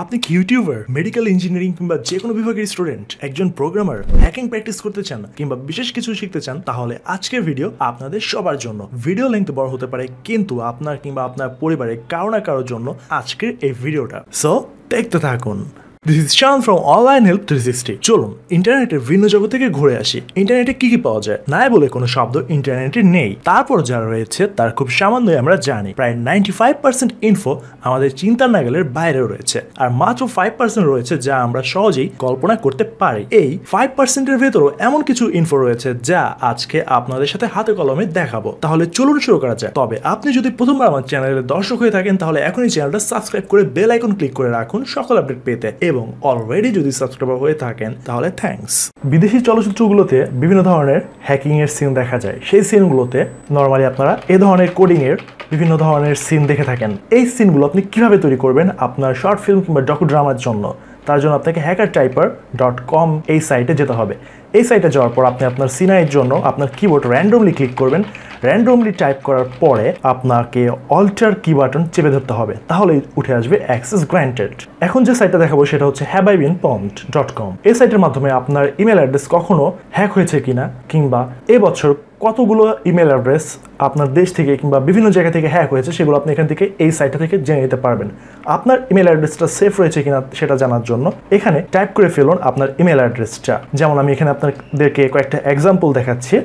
আপনি কি YouTuber medical engineering কিংবা যে কোনো বিভাগের স্টুডেন্ট একজন প্রোগ্রামার হ্যাকিং প্র্যাকটিস করতে চান কিংবা বিশেষ কিছু শিখতে চান, তাহলে আজকের ভিডিও আপনাদের সবার জন্য। ভিডিও লেন্থ বড় হতে পারে কিন্তু আপনার কিংবা আপনার পরিবারের কারও না কারোর জন্য আজকের এই ভিডিওটা সো দেখতে থাকুন। This is Shan from online help three sixty চলুন ইন্টারনেটের ভিন্ন জগৎ থেকে ঘুরে আসি। ইন্টারনেটে কি কি পাওয়া যায়? নাই বলে কোনো শব্দ ইন্টারনেটে নেই। তারপর যা রয়েছে, তার খুব সামান্যই আমরা জানি। প্রায় নাইনটি ফাইভ পার্সেন্ট ইনফো আমাদের চিন্তার নাগালের বাইরে রয়েছে। আর মাত্র ফাইভ পার্সেন্ট রয়েছে যা আমরা সহজেই কল্পনা করতে পারি। এই ফাইভ পার্সেন্টের ভেতরও এমন কিছু ইনফো রয়েছে যা আজকে আপনাদের সাথে হাতে কলমে দেখাবো। তাহলে চলুন শুরু করা যায় তবে আপনি যদি প্রথমবার আমার চ্যানেলের দর্শক হয়ে থাকেন, তাহলে এখনই চ্যানেলটা সাবস্ক্রাইব করে বেল আইকন ক্লিক করে রাখুন সকল আপডেট পেতে। এবং অলরেডি যদি সাবস্ক্রাইবার হয়ে থাকেন, তাহলে থ্যাঙ্কস বিদেশি চলচ্চিত্রগুলোতে বিভিন্ন ধরনের হ্যাকিং এর সিন দেখা যায়। সেই সিনগুলোতে নর্মালি আপনারা এ ধরনের কোডিং এর বিভিন্ন ধরনের সিন দেখে থাকেন। এই সিনগুলো আপনি কীভাবে তৈরি করবেন আপনার শর্ট ফিল্ম কিংবা ডকু ড্রামার জন্য? তার জন্য আপনাকে হ্যাকার টাইপার ডট কম এই সাইটে যেতে হবে। এই সাইটে যাওয়ার পর আপনি আপনার সিনাইয়ের জন্য আপনার কিবোর্ড র্যান্ডমলি ক্লিক করবেন। র্যান্ডমলি টাইপ করার পরে আপনাকে অল্টার কি বাটন চেপে ধরতে হবে। তাহলেই উঠে আসবে অ্যাক্সেস গ্র্যান্টেড এখন যে সাইটটা দেখাবো সেটা হচ্ছে হ্যাবাইবিন পম্পড ডট কম এই সাইটের মাধ্যমে আপনার ইমেল অ্যাড্রেস কখনো হ্যাক হয়েছে কিনা কিংবা এবছর কতগুলো ইমেল অ্যাড্রেস আপনার দেশ থেকে কিংবা বিভিন্ন জায়গা থেকে হ্যাক হয়েছে সেগুলো আপনি এখান থেকে এই সাইটটা থেকে জেনে নিতে পারবেন। আপনার ইমেল অ্যাড্রেসটা সেফ রয়েছে কিনা সেটা জানার জন্য এখানে টাইপ করে ফেলুন আপনার ইমেল অ্যাড্রেসটা যেমন আমি এখানে আপনাদেরকে কয়েকটা এক্সাম্পল দেখাচ্ছি।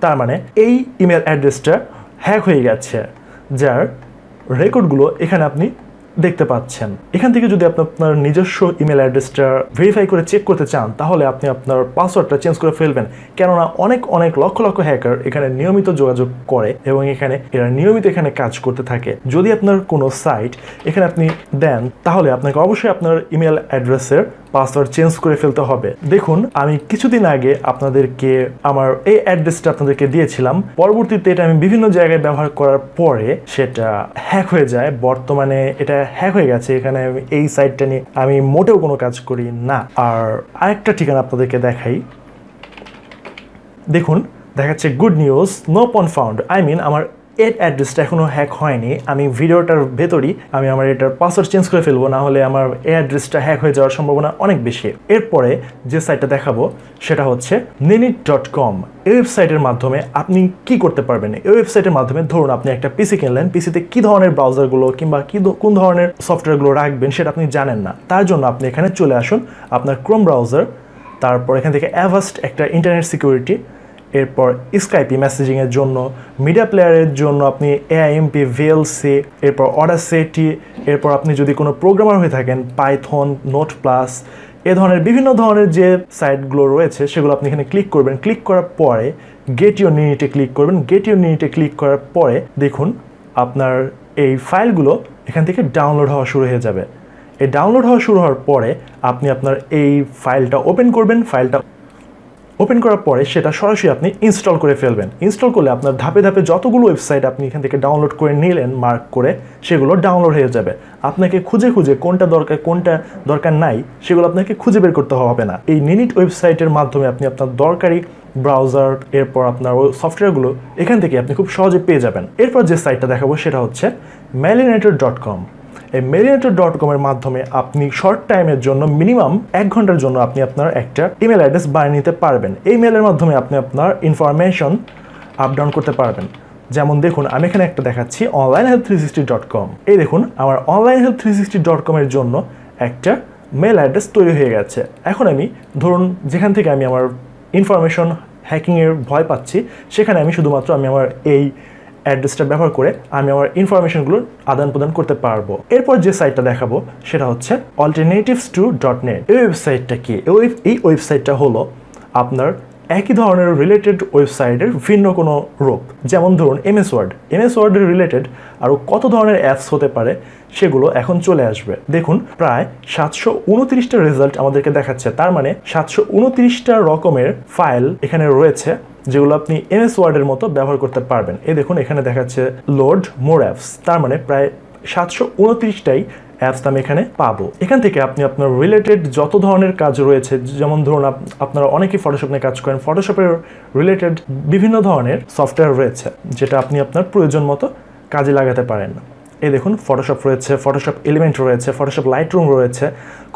তার মানে এই ইমেল অ্যাড্রেসটা হ্যাক হয়ে গেছে যার রেকর্ডগুলো এখানে আপনি দেখতে পাচ্ছেন। এখান থেকে যদি আপনি আপনার নিজস্ব ইমেল অ্যাড্রেসটা ভেরিফাই করে চেক করতে চান, তাহলে আপনি আপনার পাসওয়ার্ডটা চেঞ্জ করে ফেলবেন। কেননা অনেক অনেক লক্ষ লক্ষ হ্যাকার এখানে নিয়মিত যোগাযোগ করে এবং এখানে এরা নিয়মিত এখানে কাজ করতে থাকে। যদি আপনার কোনো সাইট এখানে আপনি দেন, তাহলে আপনাকে অবশ্যই আপনার ইমেল অ্যাড্রেসের পাসওয়ার্ড চেঞ্জ করে ফেলতে হবে। দেখুন, আমি কিছুদিন আগে আপনাদেরকে আমার এই অ্যাড্রেসটা আপনাদেরকে দিয়েছিলাম। পরবর্তীতে এটা আমি বিভিন্ন জায়গায় ব্যবহার করার পরে সেটা হ্যাক হয়ে যায়। বর্তমানে এটা হ্যাক হয়ে গেছে, এখানে আমি এই সাইটটা নিয়ে আমি মোটেও কোনো কাজ করি না। আর আরেকটা ঠিকানা আপনাদেরকে দেখাই। দেখুন, দেখাচ্ছে good news no pwn found I mean আমার এর অ্যাড্রেসটা এখনও হ্যাক হয়নি। আমি ভিডিওটার ভেতরই আমি আমার এটার পাসওয়ার্ড চেঞ্জ করে ফেলব, না হলে আমার এই অ্যাড্রেসটা হ্যাক হয়ে যাওয়ার সম্ভাবনা অনেক বেশি। এরপরে যে সাইটটা দেখাবো, সেটা হচ্ছে নিনিট ডট কম এই ওয়েবসাইটের মাধ্যমে আপনি কি করতে পারবেন? এই ওয়েবসাইটের মাধ্যমে ধরুন আপনি একটা পিসি কিনলেন পিসিতে কি ধরনের ব্রাউজারগুলো কিংবা কি কোন ধরনের সফটওয়্যারগুলো রাখবেন সেটা আপনি জানেন না। তার জন্য আপনি এখানে চলে আসুন, আপনার ক্রোম ব্রাউজার তারপর এখান থেকে অ্যাভাস্ট একটা ইন্টারনেট সিকিউরিটি এরপর স্কাইপি মেসেজিংয়ের জন্য মিডিয়া প্লেয়ারের জন্য আপনি এআইএমপি ভিএলসি এরপর অডাসেটি এরপর আপনি যদি কোনো প্রোগ্রামার হয়ে থাকেন পাইথন নোট প্লাস এ ধরনের বিভিন্ন ধরনের যে সাইটগুলো রয়েছে, সেগুলো আপনি এখানে ক্লিক করবেন। ক্লিক করার পরে গেট ইউর নিনিটে ক্লিক করবেন। গেট ইউর নিনিটে ক্লিক করার পরে দেখুন আপনার এই ফাইলগুলো এখান থেকে ডাউনলোড হওয়া শুরু হয়ে যাবে। এই ডাউনলোড হওয়া শুরু হওয়ার পরে আপনি আপনার এই ফাইলটা ওপেন করবেন। ফাইলটা ওপেন করার পরে সেটা সরাসরি আপনি ইনস্টল করে ফেলবেন। ইনস্টল করলে আপনার ধাপে ধাপে যতগুলো ওয়েবসাইট আপনি এখান থেকে ডাউনলোড করে নিলেন মার্ক করে, সেগুলো ডাউনলোড হয়ে যাবে। আপনাকে খুঁজে খুঁজে কোনটা দরকার কোনটা দরকার নাই, সেগুলো আপনাকে খুঁজে বের করতে হবে না। এই নিনিট ওয়েবসাইটের মাধ্যমে আপনি আপনার দরকারি ব্রাউজার এরপর আপনার ওই সফটওয়্যারগুলো এখান থেকে আপনি খুব সহজে পেয়ে যাবেন। এরপর যে সাইটটা দেখাবো সেটা হচ্ছে ম্যালিনেটর ডট কম এই মেরিনেটর ডট কমের মাধ্যমে আপনি শর্ট টাইমের জন্য মিনিমাম এক ঘণ্টার জন্য আপনি আপনার একটা ইমেল অ্যাড্রেস বানিয়ে নিতে পারবেন। এই মেলের মাধ্যমে আপনি আপনার ইনফরমেশন আপ ডাউন করতে পারবেন। যেমন দেখুন, আমি এখানে একটা দেখাচ্ছি online health three sixty dot com এই দেখুন, আমার online health three sixty dot কমের জন্য একটা মেল অ্যাড্রেস তৈরি হয়ে গেছে। এখন আমি, ধরুন, যেখান থেকে আমি আমার ইনফরমেশন হ্যাকিংয়ের ভয় পাচ্ছি, সেখানে আমি শুধুমাত্র আমি আমার এই অ্যাড্রেসটা ব্যবহার করে আমি আমার ইনফরমেশনগুলোর আদান প্রদান করতে পারব। এরপর যে সাইটটা দেখাবো, সেটা হচ্ছে অল্টারনেটিভস টু ডট নেট এই ওয়েবসাইটটা কি? এই ওয়েবসাইটটা হলো আপনার একই ধরনের রিলেটেড ওয়েবসাইটের ভিন্ন কোনো রূপ। যেমন ধরুন এমএস ওয়ার্ড এমএস ওয়ার্ডের রিলেটেড আরও কত ধরনের অ্যাপস হতে পারে সেগুলো এখন চলে আসবে। দেখুন, প্রায় সাতশো উনত্রিশটা রেজাল্ট আমাদেরকে দেখাচ্ছে। তার মানে সাতশো উনত্রিশটা রকমের ফাইল এখানে রয়েছে, যেগুলো আপনি এমএস ওয়ার্ডের মতো ব্যবহার করতে পারবেন। এই দেখুন, এখানে দেখাচ্ছে লোড মোর অ্যাপস তার মানে প্রায় সাতশো উনত্রিশটাই অ্যাপস আমি এখানে পাবো। এখান থেকে আপনি আপনার রিলেটেড যত ধরনের কাজ রয়েছে, যেমন ধরুন আপনারা অনেকেই ফটোশপ নিয়ে কাজ করেন ফটোশপের রিলেটেড বিভিন্ন ধরনের সফটওয়্যার রয়েছে, যেটা আপনি আপনার প্রয়োজন মতো কাজে লাগাতে পারেন। এই দেখুন ফটোশপ রয়েছে ফটোশপ এলিমেন্ট রয়েছে ফটোশপ লাইট রুম রয়েছে,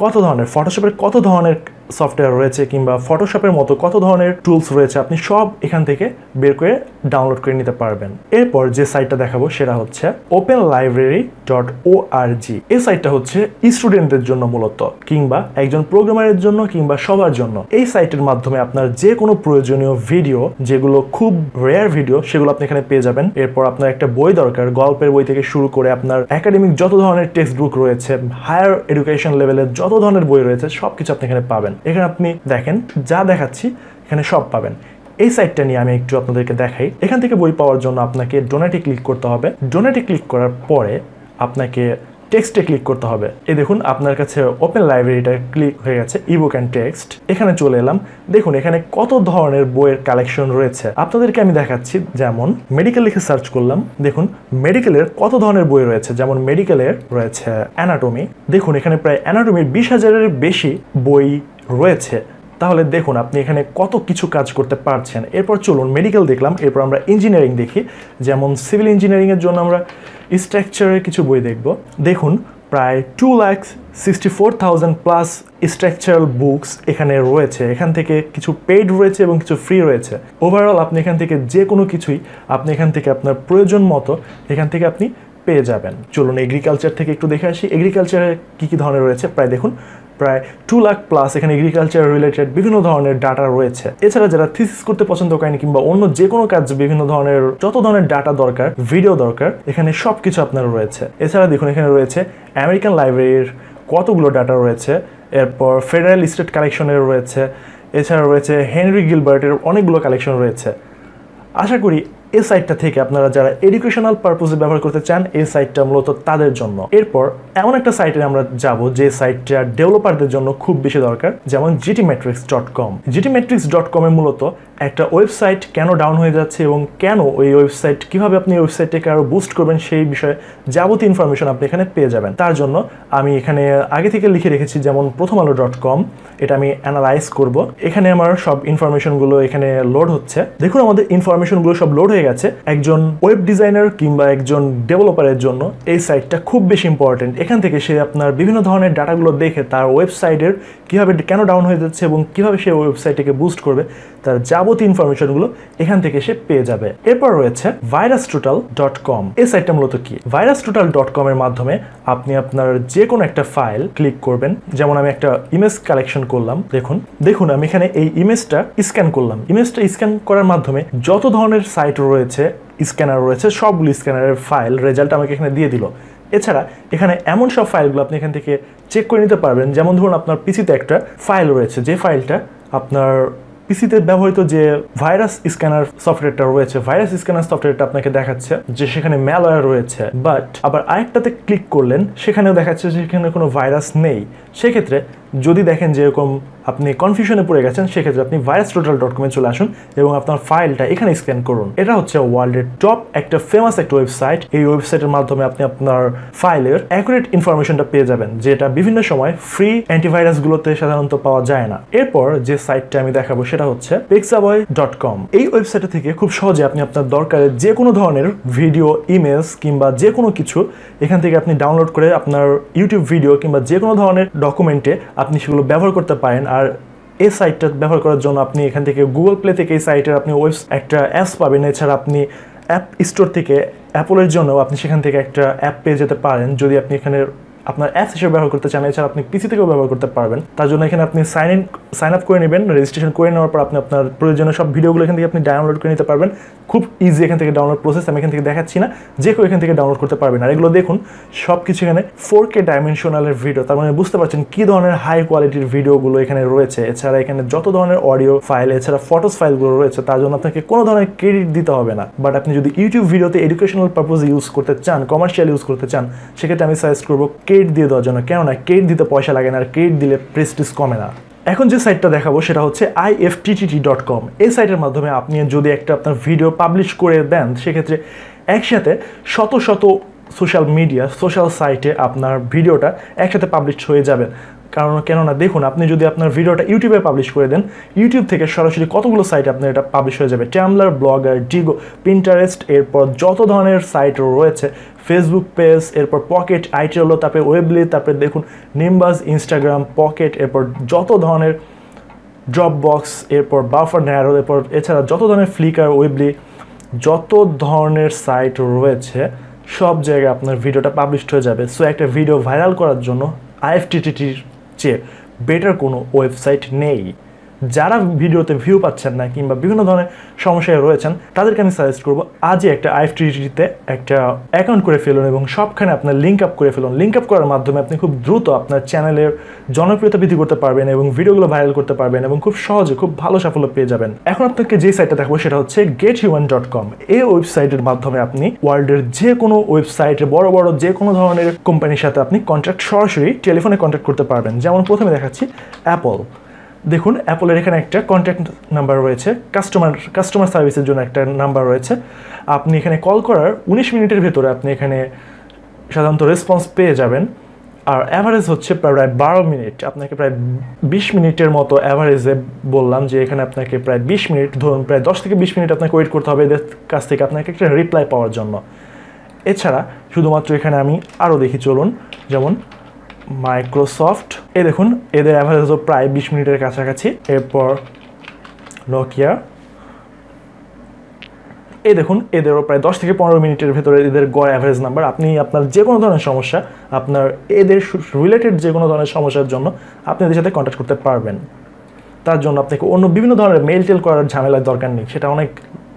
কত ধরনের ফটোশপের কত ধরনের সফটওয়্যার রয়েছে কিংবা ফটোশপের মতো কত ধরনের টুলস রয়েছে আপনি সব এখান থেকে বের করে ডাউনলোড করে নিতে পারবেন। এরপর যে সাইটটা দেখাবো সেটা হচ্ছে open library dot O R G এই সাইটটা হচ্ছে স্টুডেন্টদের জন্য মূলত কিংবা একজন প্রোগ্রামারের জন্য কিংবা সবার জন্য। এই সাইটের মাধ্যমে আপনার যে কোনো প্রয়োজনীয় ভিডিও যেগুলো খুব রেয়ার ভিডিও সেগুলো আপনি এখানে পেয়ে যাবেন। এরপর আপনার একটা বই দরকার, গল্পের বই থেকে শুরু করে আপনার একাডেমিক যত ধরনের টেক্সট বুক রয়েছে হায়ার এডুকেশন লেভেলের যত ধরনের বই রয়েছে সব কিছু আপনি এখানে পাবেন। এখানে আপনি দেখেন, যা দেখাচ্ছি, এখানে সব পাবেন। এই সাইটটা নিয়ে আমি একটু আপনাদেরকে দেখাই। এখান থেকে বই পাওয়ার জন্য আপনাকে ডোনেটে ক্লিক করতে হবে। ডোনেটে ক্লিক করার পরে আপনাকে টেক্সটে ক্লিক করতে হবে। এই দেখুন, আপনার কাছে ওপেন লাইব্রেরিটা ক্লিক হয়ে গেছে ইবুক অ্যান্ড টেক্সট এখানে চলে এলাম। দেখুন, এখানে কত ধরনের বইয়ের কালেকশন রয়েছে। আপনাদেরকে আমি দেখাচ্ছি, যেমন মেডিকেল লিখে সার্চ করলাম। দেখুন মেডিকেলের কত ধরনের বই রয়েছে? যেমন মেডিকেলের রয়েছে অ্যানাটমি দেখুন, এখানে প্রায় অ্যানাটমির বিশ হাজারের বেশি বই রয়েছে। তাহলে দেখুন আপনি এখানে কত কিছু কাজ করতে পারছেন। এরপর চলুন মেডিকেল দেখলাম, এরপর আমরা ইঞ্জিনিয়ারিং দেখি। যেমন সিভিল ইঞ্জিনিয়ারিংয়ের জন্য আমরা স্ট্রাকচারের কিছু বই দেখব। দেখুন, প্রায় two lakhs sixty four thousand plus structural books এখানে রয়েছে। এখান থেকে কিছু পেইড রয়েছে এবং কিছু ফ্রি রয়েছে। ওভারঅল আপনি এখান থেকে যে কোনো কিছুই আপনি এখান থেকে আপনার প্রয়োজন মতো এখান থেকে আপনি পেয়ে যাবেন। চলুন এগ্রিকালচার থেকে একটু দেখে আসি। এগ্রিকালচারে কী কী ধরনের রয়েছে? প্রায় দেখুন প্রায় টু লাখ প্লাস এখানে এগ্রিকালচার রিলেটেড বিভিন্ন ধরনের ডাটা রয়েছে। এছাড়া যারা থিসিস করতে পছন্দ করেন কিংবা অন্য যে কোনো কাজ বিভিন্ন ধরনের, যত ধরনের ডাটা দরকার ভিডিও দরকার, এখানে সব কিছু আপনার রয়েছে। এছাড়া দেখুন, এখানে রয়েছে আমেরিকান লাইব্রেরির কতগুলো ডাটা রয়েছে, এরপর ফেডারেল স্টেট কালেকশনের রয়েছে, এছাড়া রয়েছে হেনরি গিলবার্টের অনেকগুলো কালেকশন রয়েছে। আশা করি এই সাইটটা থেকে আপনারা যারা এডুকেশনাল পারপোজে ব্যবহার করতে চান, এই সাইটটা মূলত তাদের জন্য। এরপর এমন একটা সাইটে আমরা যাব যে সাইটটা ডেভেলপারদের জন্য খুব বেশি দরকার, যেমন GT matrix dot com GT matrix dot কমে মূলত একটা ওয়েবসাইট কেন ডাউন হয়ে যাচ্ছে এবং কেন ওই ওয়েবসাইট কীভাবে আপনি ওয়েবসাইটটাকে আরও বুস্ট করবেন সেই বিষয়ে যাবতীয় ইনফরমেশন আপনি এখানে পেয়ে যাবেন। তার জন্য আমি এখানে আগে থেকে লিখে রেখেছি যেমন প্রথম আলো ডট কম এটা আমি অ্যানালাইজ করব। এখানে আমার সব ইনফরমেশনগুলো এখানে লোড হচ্ছে। দেখুন আমাদের ইনফরমেশনগুলো সব লোড হয়ে গেছে। একজন ওয়েব ডিজাইনার কিংবা একজন ডেভেলপারের জন্য এই সাইটটা খুব বেশি ইম্পর্টেন্ট এখান থেকে সে আপনার বিভিন্ন ধরনের ডাটাগুলো দেখে তার ওয়েবসাইটের কীভাবে কেন ডাউন হয়ে যাচ্ছে এবং কীভাবে সে ওয়েবসাইটটিকে বুস্ট করবে, তার যাবতীয় ইনফরমেশনগুলো এখান থেকে সে পেয়ে যাবে। এরপর রয়েছে ভাইরাস টোটাল ডট কম এই সাইটটা মূলত কি? ভাইরাস টোটাল ডট কম এর মাধ্যমে আপনি আপনার যে কোনো একটা ফাইল ক্লিক করবেন। যেমন আমি একটা ইমেজ কালেকশন করলাম, দেখুন। দেখুন, আমি এখানে এই ইমেজটা স্ক্যান করলাম। ইমেজটা স্ক্যান করার মাধ্যমে যত ধরনের সাইট রয়েছে স্ক্যানার রয়েছে, সবগুলো স্ক্যানারের ফাইল রেজাল্ট আমাকে এখানে দিয়ে দিল। এছাড়া এখানে এমন সব ফাইলগুলো আপনি এখান থেকে চেক করে নিতে পারবেন। যেমন ধরুন আপনার পিসিতে একটা ফাইল রয়েছে, যে ফাইলটা আপনার পিসিতে ব্যবহৃত যে ভাইরাস স্ক্যানার সফটওয়্যারটা রয়েছে ভাইরাস স্ক্যানার সফটওয়্যারটা আপনাকে দেখাচ্ছে যে সেখানে ম্যালওয়্যার রয়েছে বাট আবার আরেকটাতে ক্লিক করলেন, সেখানেও দেখাচ্ছে যে সেখানে কোনো ভাইরাস নেই। সেক্ষেত্রে যদি দেখেন যে এরকম আপনি কনফিউশনে পড়ে গেছেন, সেক্ষেত্রে আপনি ভাইরাস টোটাল ডট কমে চলে আসুন এবং আপনার ফাইলটা এখানে স্ক্যান করুন। এটা হচ্ছে ওয়ার্ল্ডের টপ একটা ফেমাস একটা ওয়েবসাইট এই ওয়েবসাইটের মাধ্যমে আপনি আপনার ফাইলের অ্যাকুরেট ইনফরমেশনটা পেয়ে যাবেন, যেটা বিভিন্ন সময় ফ্রি অ্যান্টিভাইরাসগুলোতে সাধারণত পাওয়া যায় না। এরপর যে সাইটটা আমি দেখাবো, সেটা হচ্ছে পিক্সাবয় ডট কম এই ওয়েবসাইট থেকে খুব সহজে আপনি আপনার দরকারের যে কোনো ধরনের ভিডিও ইমেজ কিংবা যে কোনো কিছু, এখান থেকে আপনি ডাউনলোড করে আপনার ইউটিউব ভিডিও কিংবা যে কোনো ধরনের ডকুমেন্টে আপনি সেগুলো ব্যবহার করতে পারেন। আর এই সাইটটা ব্যবহার করার জন্য আপনি এখান থেকে গুগল প্লে থেকে এই সাইটের আপনি ওয়েব একটা অ্যাপস পাবেন। এছাড়া আপনি অ্যাপ স্টোর থেকে অ্যাপলের জন্য আপনি সেখান থেকে একটা অ্যাপ পেয়ে যেতে পারেন। যদি আপনি এখানে আপনার অ্যাপস হিসেবে ব্যবহার করতে চান, এছাড়া আপনি পিসি থেকেও ব্যবহার করতে পারবেন। তার জন্য এখানে আপনি সাইন ইন সাইন আপ করে নেবেন রেজিস্ট্রেশন করে নেওয়ার পর আপনি আপনার প্রয়োজনীয় সব ভিডিওগুলো এখান থেকে আপনি ডাউনলোড করে নিতে পারবেন। খুব ইজি এখান থেকে ডাউনলোড প্রসেস আমি এখান থেকে দেখাচ্ছি না, যে কেউ এখান থেকে ডাউনলোড করতে পারবেন। আর এগুলো দেখুন সব কিছু এখানে ফোর কে ডাইমেনশনালের ভিডিও তার মানে বুঝতে পারছেন কী ধরনের হাই কোয়ালিটির ভিডিওগুলো এখানে রয়েছে। এছাড়া এখানে যত ধরনের অডিও ফাইল এছাড়া ফটোস ফাইলগুলো রয়েছে, তার জন্য আপনাকে কোনো ধরনের ক্রেডিট দিতে হবে না। বাট আপনি যদি ইউটিউব ভিডিওতে এডুকেশনাল পারপোজ ইউজ করতে চান কমার্শিয়াল ইউজ করতে চান, সেক্ষেত্রে আমি সাজেস্ট করব ক্রেডিট দিয়ে দেওয়ার জন্য। কেননা ক্রেডিট দিতে পয়সা লাগে না আর ক্রেডিট দিলে প্রেস্টিস কমে না। এখন যে সাইটটা দেখাবো সেটা হচ্ছে আইএফটিটিটি ডট কম এই সাইটের মাধ্যমে আপনি যদি একটা আপনার ভিডিও পাবলিশ করে দেন, সেক্ষেত্রে একসাথে শত শত সোশ্যাল মিডিয়া সোশ্যাল সাইটে আপনার ভিডিওটা একসাথে পাবলিশ হয়ে যাবে। কারণ কেননা দেখুন, আপনি যদি আপনার ভিডিওটা ইউটিউবে পাবলিশ করে দেন ইউটিউব থেকে সরাসরি কতগুলো সাইট আপনার এটা পাবলিশ হয়ে যাবে? ট্যামলার ব্লগার ডিগো পিন্টারেস্ট এরপর যত ধরনের সাইট রয়েছে ফেসবুক পেজ এরপর পকেট আইটি হলো তারপরে ওয়েবলি তারপরে দেখুন নিম্বাস ইনস্টাগ্রাম পকেট এরপর যত ধরনের ড্রপ বক্স এরপর বাফার ন্যারো এরপর এছাড়া যত ধরনের ফ্লিকার ওয়েবলি যত ধরনের সাইট রয়েছে, সব জায়গায় আপনার ভিডিওটা পাবলিশ হয়ে যাবে। সো একটা ভিডিও ভাইরাল করার জন্য আইএফটিটিটির চেয়ে বেটার কোনো ওয়েবসাইট নেই। যারা ভিডিওতে ভিউ পাচ্ছেন না কিংবা বিভিন্ন ধরনের সমস্যায় রয়েছেন, তাদেরকে আমি সাজেস্ট করব আজই একটা আইএফটিটিতে একটা অ্যাকাউন্ট করে ফেলুন এবং সবখানে আপনার লিঙ্ক আপ করে ফেলুন। লিঙ্ক আপ করার মাধ্যমে আপনি খুব দ্রুত আপনার চ্যানেলের জনপ্রিয়তা বৃদ্ধি করতে পারবেন এবং ভিডিওগুলো ভাইরাল করতে পারবেন এবং খুব সহজে খুব ভালো সাফল্য পেয়ে যাবেন। এখন আপনাকে যে সাইটটা দেখাবো সেটা হচ্ছে গেট হিউম্যান ডট কম এই ওয়েবসাইটের মাধ্যমে আপনি ওয়ার্ল্ডের যে কোনো ওয়েবসাইটে বড় বড় যে কোনো ধরনের কোম্পানির সাথে আপনি কন্ট্যাক্ট সরাসরি টেলিফোনে কন্ট্যাক্ট করতে পারবেন। যেমন প্রথমে দেখাচ্ছি অ্যাপল দেখুন অ্যাপলের এখানে একটা কন্ট্যাক্ট নাম্বার রয়েছে কাস্টমার কাস্টমার সার্ভিসের জন্য একটা নাম্বার রয়েছে। আপনি এখানে কল করার উনিশ মিনিটের ভেতরে আপনি এখানে সাধারণত রেসপন্স পেয়ে যাবেন। আর অ্যাভারেজ হচ্ছে প্রায় বারো মিনিট। আপনাকে প্রায় বিশ মিনিটের মতো অ্যাভারেজে বললাম যে এখানে আপনাকে প্রায় বিশ মিনিট, ধরুন প্রায় দশ থেকে বিশ মিনিট আপনাকে ওয়েট করতে হবে এদের কাছ থেকে আপনাকে একটা রিপ্লাই পাওয়ার জন্য। এছাড়া শুধুমাত্র এখানে আমি আরও দেখি, চলুন। যেমন মাইক্রোসফট এ দেখুন, এদের অ্যাভারেজও প্রায় বিশ মিনিটের কাছাকাছি। এরপর নোকিয়া এই দেখুন, এদেরও প্রায় দশ থেকে পনেরো মিনিটের ভেতরে এদের গড় অ্যাভারেজ নাম্বার আপনি আপনার যে কোনো ধরনের সমস্যা, আপনার এদের রিলেটেড যে কোনো ধরনের সমস্যার জন্য আপনি এদের সাথে কন্ট্যাক্ট করতে পারবেন। তার জন্য আপনাকে অন্য বিভিন্ন ধরনের মেল টেল করার ঝামেলার দরকার নেই। সেটা অনেক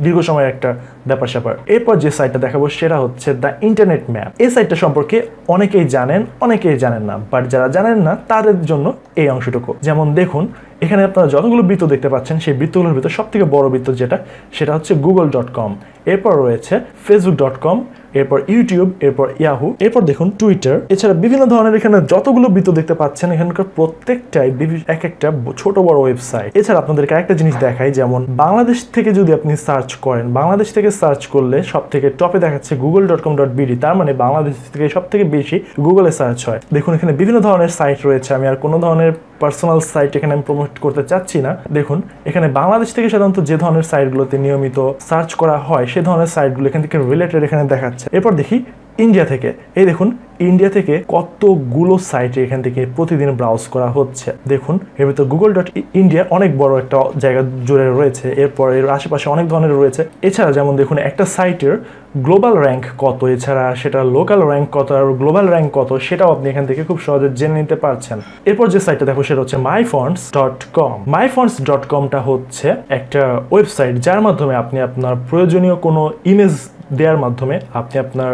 দীর্ঘ সময়ের একটা ব্যাপার স্যাপার। এরপর যে সাইটটা দেখাবো সেটা হচ্ছে দ্য ইন্টারনেট ম্যাপ এই সাইটটা সম্পর্কে অনেকেই জানেন অনেকেই জানেন না বাট যারা জানেন না, তাদের জন্য এই অংশটুকু। যেমন দেখুন, এখানে আপনারা যতগুলো বৃত্ত দেখতে পাচ্ছেন, সেই বৃত্তগুলোর ভিতর সবথেকে বড় বৃত্ত যেটা, সেটা হচ্ছে গুগল ডট কম এরপর রয়েছে ফেসবুক ডট কম এরপর ইউটিউব, এরপর ইয়াহু এরপর দেখুন টুইটার এছাড়া বিভিন্ন ধরনের এখানে যতগুলো বৃত্ত দেখতে পাচ্ছেন, এখানকার প্রত্যেকটাই এক একটা ছোট বড় ওয়েবসাইট এছাড়া আপনাদেরকে একটা জিনিস দেখাই, যেমন বাংলাদেশ থেকে যদি আপনি সার্চ করেন, বাংলাদেশ থেকে সার্চ করলে সব থেকে টপে দেখাচ্ছে Google dot com dot BD তার মানে বাংলাদেশ থেকে সব থেকে বেশি গুগলে সার্চ হয়। দেখুন এখানে বিভিন্ন ধরনের সাইট রয়েছে, আমি আর কোনো ধরনের পার্সোনাল সাইট এখানে আমি প্রমোট করতে চাচ্ছি না। দেখুন, এখানে বাংলাদেশ থেকে সাধারণত যে ধরনের সাইটগুলোতে নিয়মিত সার্চ করা হয়, সে ধরনের সাইটগুলো এখান থেকে রিলেটেড এখানে দেখাচ্ছে। এরপর দেখি ইন্ডিয়া থেকে। এই দেখুন, ইন্ডিয়া থেকে কতগুলো সাইটে এখান থেকে প্রতিদিন ব্রাউজ করা হচ্ছে। দেখুন, এর ভিতর গুগল ডট ইন্ডিয়া অনেক বড় একটা জায়গা জুড়ে রয়েছে। এরপর এর আশেপাশে অনেক ধরনের রয়েছে। এছাড়া যেমন দেখুন, একটা সাইটের গ্লোবাল র্যাঙ্ক কত? এছাড়া সেটা লোকাল র্যাঙ্ক কত? আর গ্লোবাল র্যাঙ্ক কত? সেটাও আপনি এখান থেকে খুব সহজে জেনে নিতে পারছেন। এরপর যে সাইটটা দেখো, সেটা হচ্ছে my fonts dot com my fonts dot কমটা হচ্ছে একটা ওয়েবসাইট যার মাধ্যমে আপনি আপনার প্রয়োজনীয় কোনো ইমেজ দেওয়ার মাধ্যমে আপনি আপনার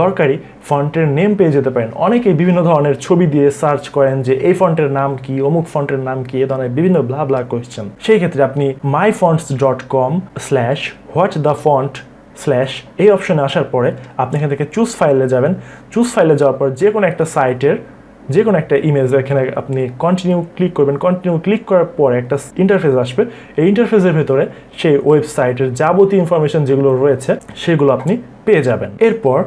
দরকারি ফন্টের নেম পেয়ে যেতে পারেন। অনেকেই বিভিন্ন ধরনের ছবি দিয়ে সার্চ করেন যে এই ফন্টের নাম কি, অমুক ফন্টের নাম কি, এ ধরনের বিভিন্ন ব্লা ব্লা কোয়েশ্চেন সেই ক্ষেত্রে আপনি my fonts dot com slash what the font slash এই অপশনে আসার পরে আপনি এখান থেকে চুজ ফাইলে যাবেন। চুজ ফাইলে যাওয়ার পর যে কোনো একটা সাইটের যে কোনো একটা ইমেজ এখানে আপনি কন্টিনিউ ক্লিক করবেন কন্টিনিউ ক্লিক করার পরে একটা ইন্টারফেস আসবে। এই ইন্টারফেসের ভেতরে সেই ওয়েবসাইটের যাবতীয় ইনফরমেশন যেগুলো রয়েছে, সেগুলো আপনি পেয়ে যাবেন। এরপর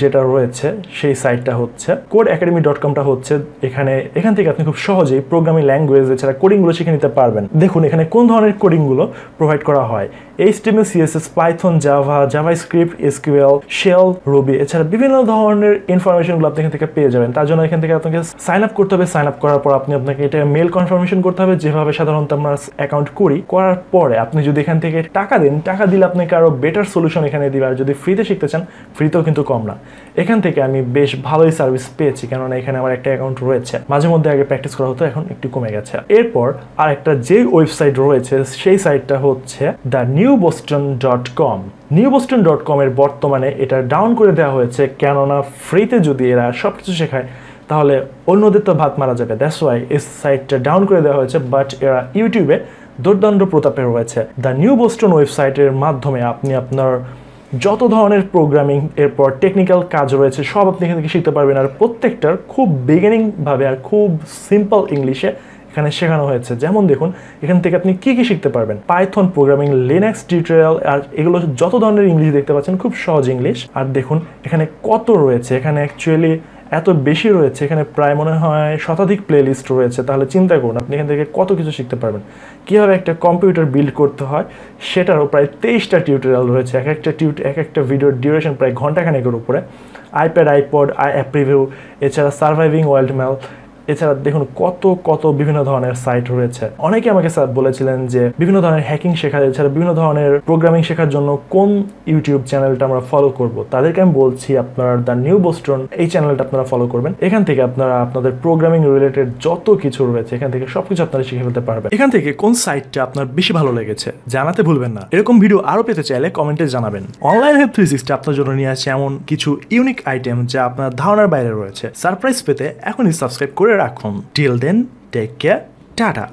যেটা রয়েছে, সেই সাইটটা হচ্ছে কোড একাডেমি ডট কমটা হচ্ছে এখানে, এখান থেকে আপনি খুব সহজেই প্রোগ্রামিং ল্যাঙ্গুয়েজ এছাড়া কোডিংগুলো শিখে নিতে পারবেন। দেখুন এখানে কোন ধরনের কোডিংগুলো প্রোভাইড করা হয়। HTML CSS Python Java JavaScript SQL shell এছাড়া বিভিন্ন ধরনের ইনফরমেশনগুলো আপনি এখান থেকে পেয়ে যাবেন। তার জন্য এখান থেকে আপনাকে সাইন আপ করতে হবে। সাইন আপ করার পর আপনি আপনাকে এটা মেল কনফার্মেশন করতে হবে, যেভাবে সাধারণত আমরা অ্যাকাউন্ট করি। করার পরে আপনি যদি এখান থেকে টাকা দেন, টাকা দিলে আপনাকে আরও বেটার সলিউশন এখানে দিবে। আর যদি ফ্রিতে শিখতে চান ফ্রিতেও কিন্তু কম না। এখান থেকে আমি বেশ ভালোই সার্ভিস পেয়েছি, কেননা এখানে আমার একটা অ্যাকাউন্ট রয়েছে। মাঝে মধ্যে আগে প্র্যাকটিস করা হতো, এখন একটু কমে গেছে। এরপর আর একটা যে ওয়েবসাইট রয়েছে, সেই সাইটটা হচ্ছে the new Boston dot com new Boston dot কমের বর্তমানে এটা ডাউন করে দেওয়া হয়েছে, কেননা ফ্রিতে যদি এরা সব কিছু শেখায়, তাহলে অন্যদের তো ভাত মারা যাবে। দ্যাটস ওয়াই এই সাইটটা ডাউন করে দেওয়া হয়েছে বাট এরা ইউটিউবে দুর্দান্ত প্রতাপে রয়েছে। দ্য নিউ বোস্টন ওয়েবসাইটের মাধ্যমে আপনি আপনার যত ধরনের প্রোগ্রামিং এরপর টেকনিক্যাল কাজ রয়েছে, সব আপনি এখান থেকে শিখতে পারবেন। আর প্রত্যেকটার খুব বিগিনিংভাবে আর খুব সিম্পল ইংলিশে এখানে শেখানো হয়েছে। যেমন দেখুন, এখান থেকে আপনি কি কি শিখতে পারবেন? পাইথন প্রোগ্রামিং লিনাক্স টিউটোরিয়াল আর এগুলো যত ধরনের ইংলিশ দেখতে পাচ্ছেন, খুব সহজ ইংলিশ। আর দেখুন, এখানে কত রয়েছে? এখানে অ্যাকচুয়ালি এত বেশি রয়েছে। এখানে প্রায় মনে হয় শতাধিক প্লে লিস্ট রয়েছে। তাহলে চিন্তা করুন, আপনি এখান থেকে কত কিছু শিখতে পারবেন। কীভাবে একটা কম্পিউটার বিল্ড করতে হয়, সেটারও প্রায় তেইশটা টিউটোরিয়াল রয়েছে। এক একটা টিউট এক একটা ভিডিওর ডিউরেশন প্রায় ঘন্টাখানেকের উপরে। IPad iPod I app review এছাড়া সার্ভাইভিং ওয়ার্ল্ড মেল এছাড়া দেখুন কত কত বিভিন্ন ধরনের সাইট রয়েছে। অনেকে আমাকে স্যার বলেছিলেন যে বিভিন্ন ধরনের হ্যাকিং শেখা এছাড়া বিভিন্ন ধরনের প্রোগ্রামিং শেখার জন্য কোন ইউটিউব চ্যানেলটা আমরা ফলো করব? তাদেরকে আমি বলছি আপনার দ্য নিউ বোস্টন এই চ্যানেলটা আপনারা ফলো করবেন। এখান থেকে আপনারা আপনাদের প্রোগ্রামিং রিলেটেড যত কিছু রয়েছে, এখান থেকে সবকিছু আপনারা শিখে ফেলতে পারবেন। এখান থেকে কোন সাইটটা আপনার বেশি ভালো লেগেছে, জানাতে ভুলবেন না। এরকম ভিডিও আরও পেতে চাইলে কমেন্টে জানাবেন। অনলাইন হেল্প থ্রি সিক্সটি আপনার জন্য নিয়ে আসছে এমন কিছু ইউনিক আইটেম যা আপনার ধারণার বাইরে রয়েছে। সারপ্রাইজ পেতে এখনই সাবস্ক্রাইব করে রাখুন। Till then take care tata